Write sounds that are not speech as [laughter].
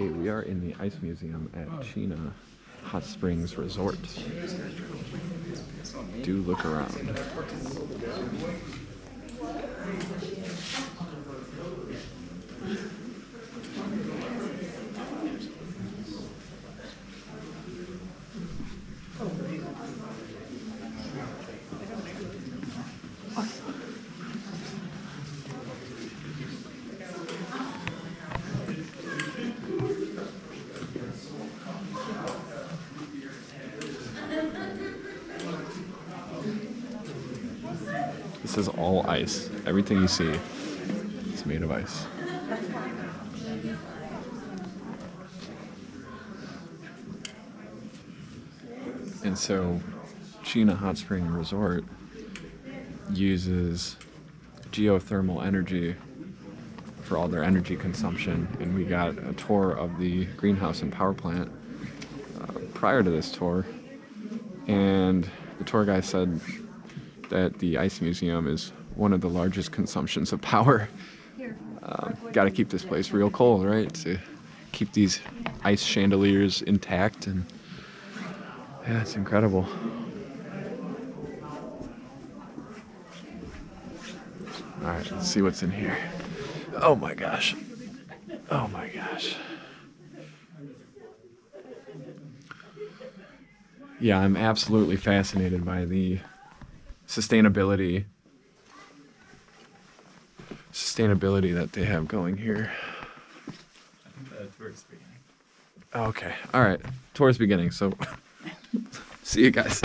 Okay, we are in the Ice Museum at oh. Chena Hot Springs Resort. Do look around. Oh. This is all ice. Everything you see is made of ice. And so, Chena Hot Spring Resort uses geothermal energy for all their energy consumption. And we got a tour of the greenhouse and power plant uh, prior to this tour. And the tour guy said that the Ice Museum is one of the largest consumptions of power. Um, Got to keep this place real cold, right? To keep these ice chandeliers intact, and yeah, it's incredible. All right, let's see what's in here. Oh my gosh. Oh my gosh. Yeah, I'm absolutely fascinated by the sustainability sustainability that they have going here. Okay. All right. Tour's beginning. So [laughs] see you guys.